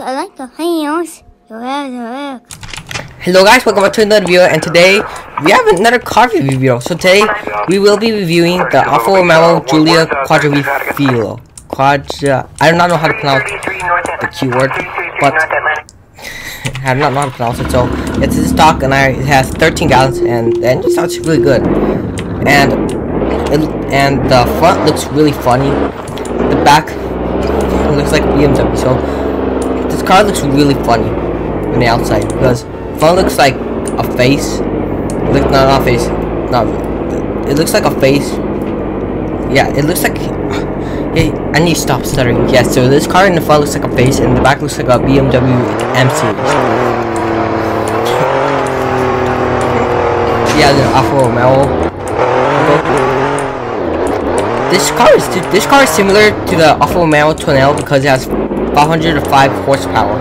I like the. Hello guys, welcome back to another video and today we have another car review video. So today we will be reviewing the Alfa Romeo Giulia Quadrifoglio. Quadra I do not know how to pronounce the keyword, but I do not know how to pronounce it. So it's in stock and I, it has 13 gallons and the engine sounds really good. And it, and the front looks really funny. The back looks like BMW. So this car looks really funny on the outside because front looks like a face. Look, not, a face. Not. It looks like a face. Yeah, it looks like. Hey, I need to stop stuttering. Yeah, so this car in the front looks like a face, and the back looks like a BMW M Series. yeah, the Alfa Romeo. This car is this car is similar to the Alfa Romeo Tonale because it has 505 horsepower.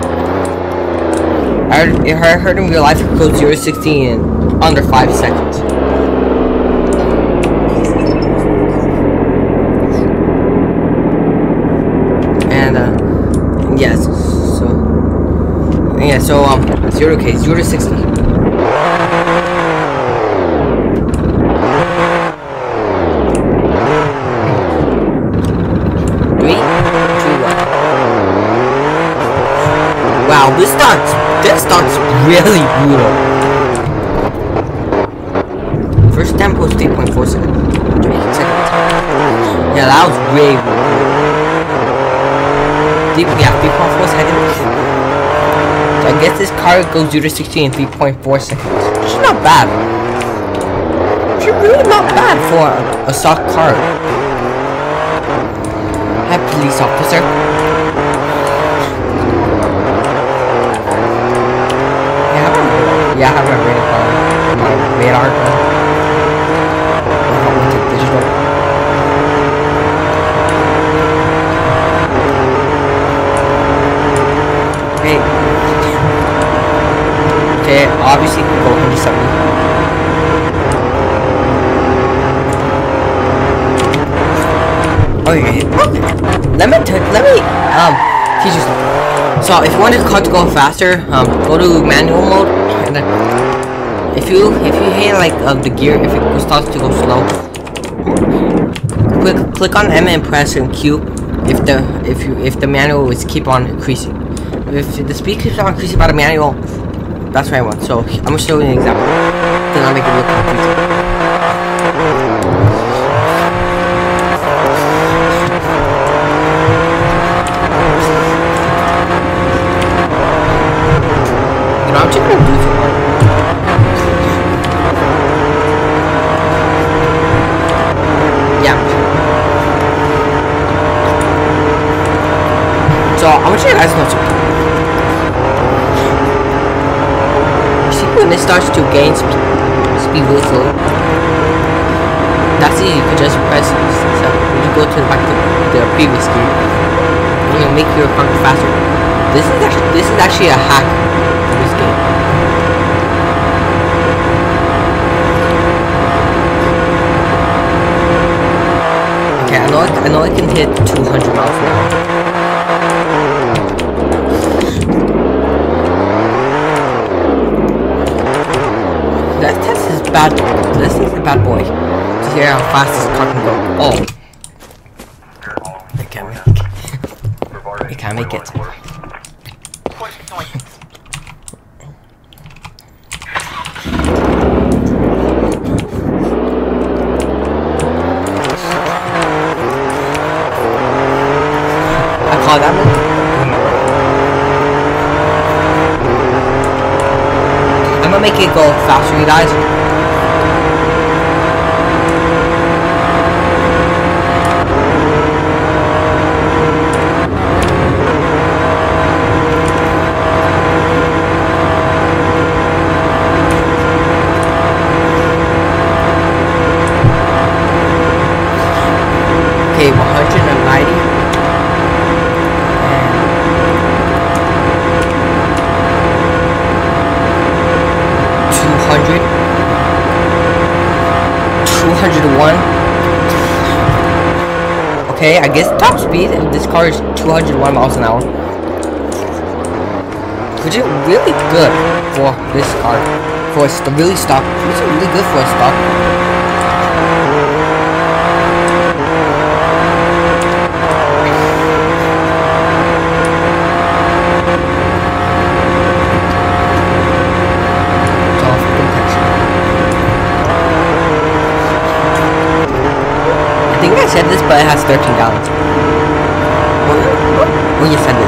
I heard, I heard in real life it goes 0 60 in under 5 seconds. And, uh, yes, so, yeah, so, um, 0 K, 0 to 60. This starts this starts really brutal. First tempo is 3.4 seconds. Yeah, that was way brutal. Deep, yeah, 3.4 seconds. So I guess this car goes 0 to 60 in 3.4 seconds. Is not bad. Is really not bad for a, a stock car. Hi, police officer. Yeah, I my radar car. My radar car. I to digital. Hey. Okay, obviously go 170. Okay. Let me let me um teach you something. So if you want the car to go faster, um, go to manual mode if you hit like uh, the gear if it starts to go slow click click on M and press and Q if the if you if the manual is keep on increasing. If the speed keeps on increasing by the manual that's what I want. So I'm gonna show you an example. Then I'll make it look confusing So I want you guys to know something. You see when it starts to gain speed, speed really? That's easy. You can just press so you go to the back to the previous gear. And you'll make your car faster. This is actually this is actually a hack this game. Okay, I know I, I know I can hit 200 miles an hour. Bad. This is a bad boy. To hear how fast this car can go. Oh. It can't make it. It can't make it. I call that. I'm gonna make it go faster, you guys. Okay, I guess top speed. This car is two hundred one miles an hour. which is really good for this car. For a really stock, it's really good for a stock. But it has 13 gallons. Well, you said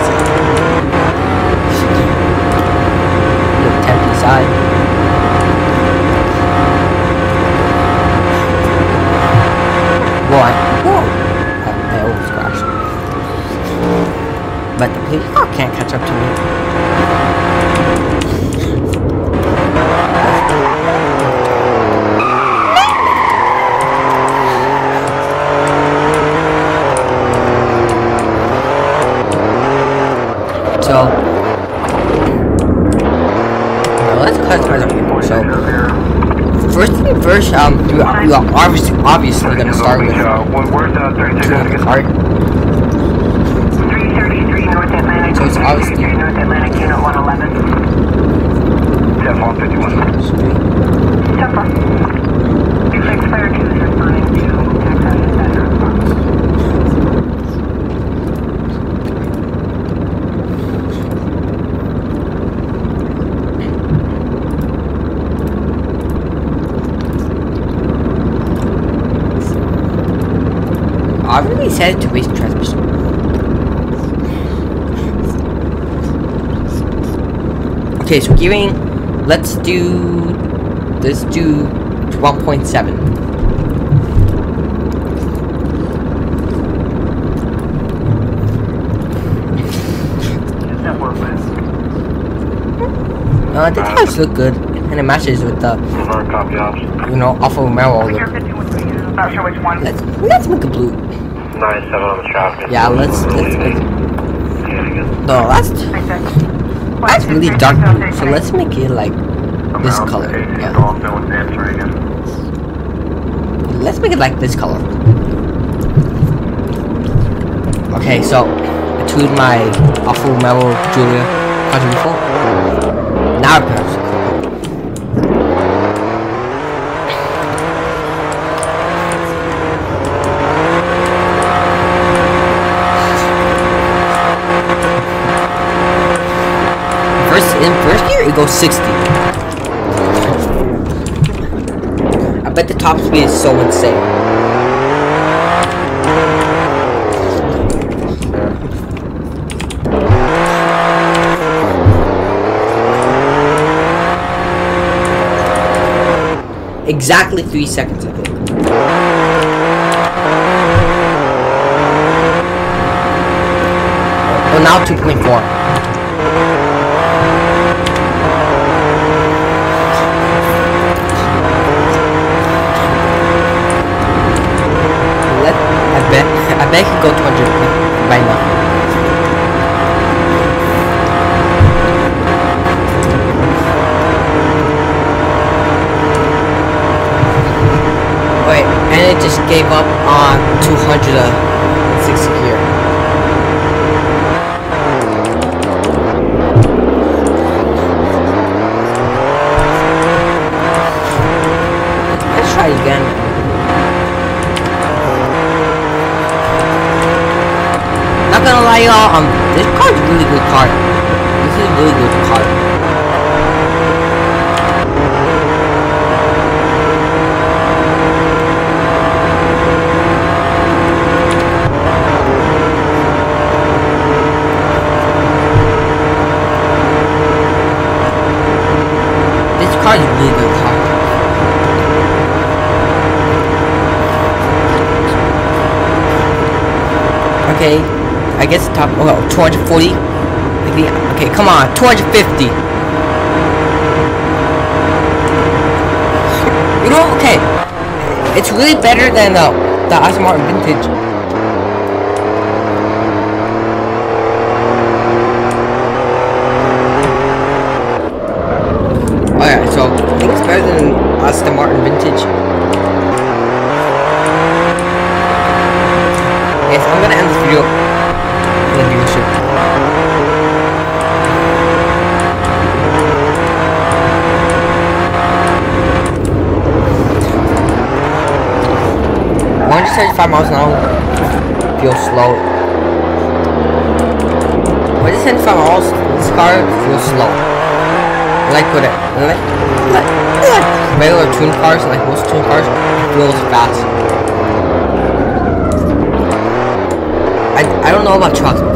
333 North Atlantic. So it's obviously- 333 North Atlantic, Unit 111. 10 51. Temple. Reflex Fire 2 is responding to I really said it to waste transmission. Okay, so gearing, let's do, let's do 1.7. Network list. Uh, the tires look good, and it matches with the, you know, Alfa Romeo look. 51 for you. Not sure which one. Let's, let's make it blue. 9 7 on the traffic. Yeah, let's, let's make, no, that's, that's really dark blue, so let's make it like, this color, yeah. Let's make it like this color. Okay, so I tuned my Alfa Romeo Giulia quadrifour. Now perhaps. First in it goes 60. I bet the top speed is so insane. Exactly three seconds, I think. Well, now 2.4. Let I I could go 200 right now. Wait, and it just gave up on 260 gear. Let's try it again. Not gonna lie, y'all. Um, this card's a really good card. This is a really good card. This card is a really good card. Okay, I guess top. Oh, 240. Maybe. Okay, come on, 250. You know, okay. It's really better than the the Aston Martin Vantage. Alright, so I think it's better than Aston Martin Vantage. Yes, I'm gonna end this video in the viewership. 75 miles an hour feels slow. When it's 75 miles, this car feels slow. Like with it, like, like, like regular tune cars, like most tune cars, feels fast. I, I don't know about trucks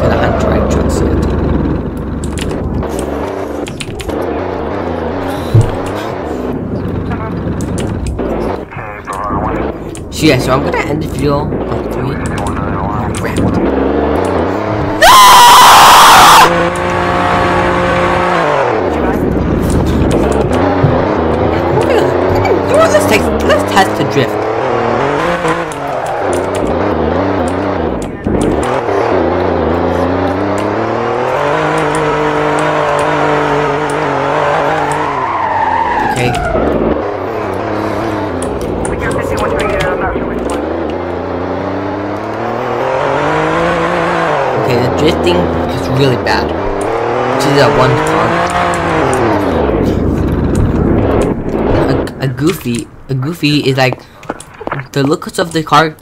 So yeah, so I'm gonna end the video drifting is really bad. Which is that one car. A, a goofy, a goofy is like the looks of the car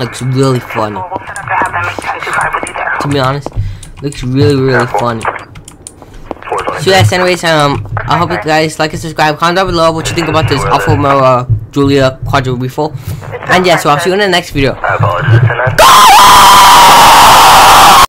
looks really funny. We'll set up to have them make 1025 with you there. To be honest, looks really really funny. So yes, anyways, um, I hope you guys like and subscribe. Comment down below what you think about this Alfa Romeo Giulia Quadra Refill. And yeah, so I'll see you in the next video.